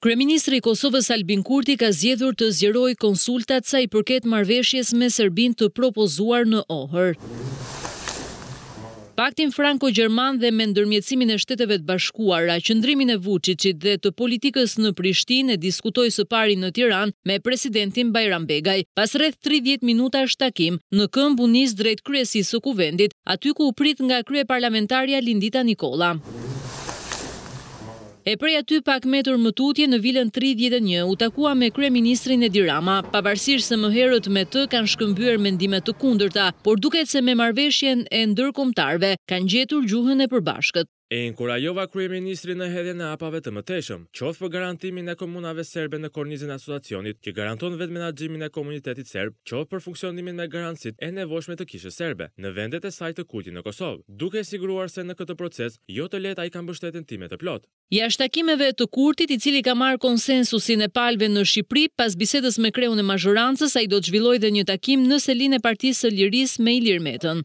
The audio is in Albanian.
Kryeministri i Kosovës Albin Kurti ka zgjedhur të zgjerojë konsultat sa i përket marrëveshjes me Serbinë të propozuar në Ohër. Paktin franko-gjerman dhe me ndërmjetësimin e Shteteve të Bashkuara, qëndrimin e Vuçiçit dhe të politikës në Prishtinë e diskutoi së pari në Tiranë me presidentin Bajram Begaj. Pas rreth tridhjetë minutash takim, në këmbë u nis drejt kryesisë së Kuvendit, aty ku u prit nga kryeparlamentarja Lindita Nikolla. E prej aty pak metër më tutje në Vilën tridhjetë e një u takua me kryeministrin Edi Rama, pavarësisht se më herët me të kanë shkëmbyer mendime të kundërta, por duket se me marrëveshjen e ndërkombëtarëve kanë gjetur gjuhën e përbashkët. E inkurajova kryeministrin në hedhjen e hapave të mëtejshëm, qoftë për garantimin e komunave serbe në kornizën e Asociacionit që garanton vetëmenaxhimin e komunitetit serb, qoftë për funksionimin me garancitë e nevojshme të Kishës Serbe në vendet e saj të kultit në Kosovë. duke e siguruar se në këtë proces jo të lehtë ai ka mbështetjen time të plotë. Jashtë takimeve të Kurtit, i cili ka marrë konsensusin e palëve në Shqipëri, pas bisedës me kreun e mazhorancës, ai do të zhvillojë dhe një takim në selinë e Partisë së Lirisë me Ilir Metën.